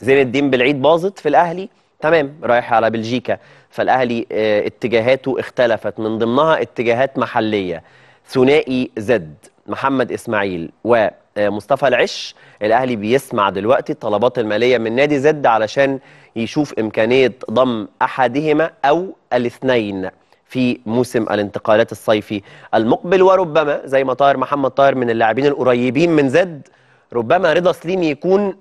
زين الدين بالعيد باظت في الأهلي. تمام رايح على بلجيكا. فالأهلي آه، اتجاهاته اختلفت. من ضمنها اتجاهات محلية. ثنائي زد محمد إسماعيل ومصطفى العش. الأهلي بيسمع دلوقتي الطلبات المالية من نادي زد علشان يشوف إمكانية ضم أحدهما أو الاثنين في موسم الانتقالات الصيفي المقبل. وربما زي ما طاهر محمد طاهر من اللاعبين القريبين من زد ربما رضا سليم يكون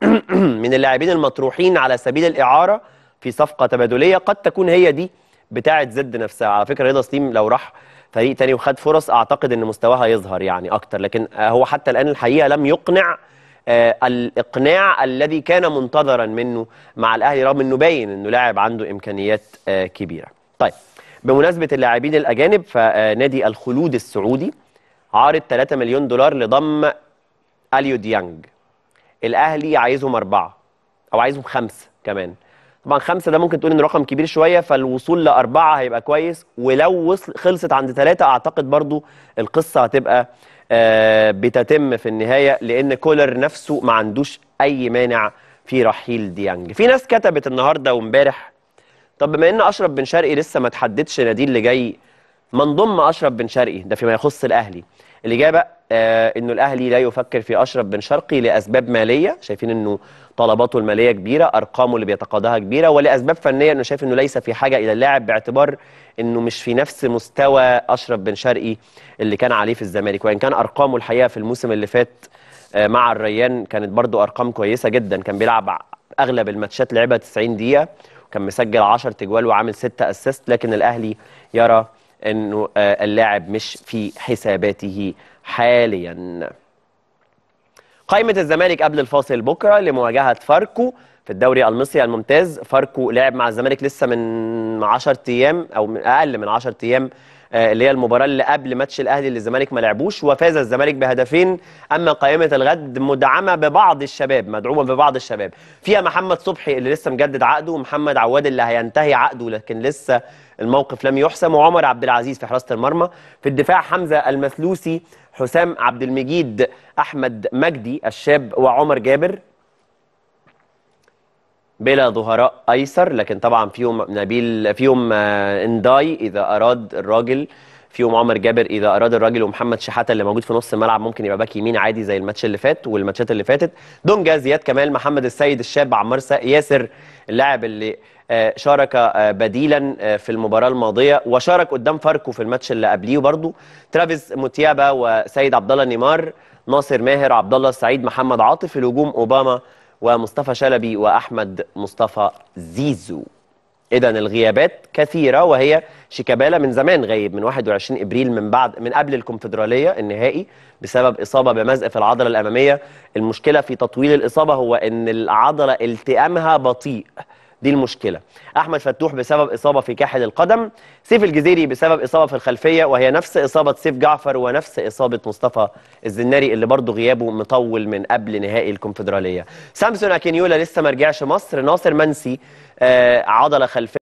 من اللاعبين المطروحين على سبيل الإعارة في صفقة تبادلية قد تكون هي دي بتاعة زد نفسها. على فكرة رضا سليم لو راح فريق تاني وخد فرص أعتقد أن مستواها يظهر يعني أكتر. لكن هو حتى الآن الحقيقة لم يقنع آه، الإقناع الذي كان منتظرا منه مع الأهلي رغم أنه باين أنه لاعب عنده إمكانيات آه، كبيرة. طيب بمناسبة اللاعبين الأجانب فنادي الخلود السعودي عارض 3 مليون دولار لضم أليو ديانج. الأهلي عايزهم أربعة أو عايزهم خمسة كمان. طبعا خمسة ده ممكن تقول إن رقم كبير شوية فالوصول لأربعة هيبقى كويس. ولو وصل خلصت عند ثلاثة أعتقد برضو القصة هتبقى آه بتتم في النهاية لأن كولر نفسه ما عندوش أي مانع في رحيل ديانج. في ناس كتبت النهارده وامبارح طب بما إن أشرف بن شرقي لسه ما تحددش ناديه اللي جاي ما نضم أشرف بن شرقي ده فيما يخص الأهلي الإجابة آه إنه الأهلي لا يفكر في أشرف بن شرقي لأسباب مالية. شايفين إنه طلباته المالية كبيرة أرقامه اللي بيتقاضاها كبيرة ولأسباب فنية إنه شايف إنه ليس في حاجة إلى اللاعب باعتبار إنه مش في نفس مستوى أشرف بن شرقي اللي كان عليه في الزمالك. وإن كان أرقامه الحقيقة في الموسم اللي فات آه مع الريان كانت برضو أرقام كويسة جدا. كان بيلعب أغلب الماتشات لعبها 90 دقيقة وكان مسجل 10 تجوال وعامل 6 أسيست. لكن الأهلي يرى انه آه اللاعب مش في حساباته حاليا. قائمة الزمالك قبل الفاصل بكرة لمواجهة فاركو في الدوري المصري الممتاز. فاركو لعب مع الزمالك لسه من 10 أيام أو من أقل من 10 أيام آه، اللي هي المباراة اللي قبل ماتش الأهلي اللي الزمالك ما لعبوش وفاز الزمالك بهدفين أما قائمة الغد مدعمة ببعض الشباب مدعومة ببعض الشباب. فيها محمد صبحي اللي لسه مجدد عقده ومحمد عواد اللي هينتهي عقده لكن لسه الموقف لم يحسم وعمر عبد العزيز في حراسة المرمى. في الدفاع حمزة المثلوسي حسام عبد المجيد أحمد مجدي الشاب وعمر جابر. بلا ظهراء أيسر لكن طبعا فيهم نبيل فيهم آه، إنداي إذا أراد الراجل فيهم عمر جابر إذا أراد الراجل ومحمد شحاتة اللي موجود في نص الملعب ممكن يبقى باك يمين عادي زي الماتش اللي فات والماتشات اللي فاتت. دونجا زياد كمال محمد السيد الشاب عمار ياسر اللاعب اللي آه، شارك آه، بديلا في المباراة الماضية وشارك قدام فاركو في الماتش اللي قبليه برضه ترافيس موتيابا وسيد عبد الله نيمار ناصر ماهر عبد الله السعيد محمد عاطف الهجوم أوباما ومصطفى شلبي وأحمد مصطفى زيزو. اذا الغيابات كثيرة وهي شيكابالا من زمان غايب من 21 إبريل من بعد من قبل الكونفدرالية النهائي بسبب إصابة بمزق في العضلة الأمامية. المشكلة في تطويل الإصابة هو إن العضلة التئامها بطيء. دي المشكلة. أحمد فتوح بسبب إصابة في كاحل القدم سيف الجزيري بسبب إصابة في الخلفية وهي نفس إصابة سيف جعفر ونفس إصابة مصطفى الزناري اللي برضه غيابه مطول من قبل نهائي الكونفدرالية. سامسون أكينيولا لسه ما رجعش مصر. ناصر منسي آه عضلة خلفية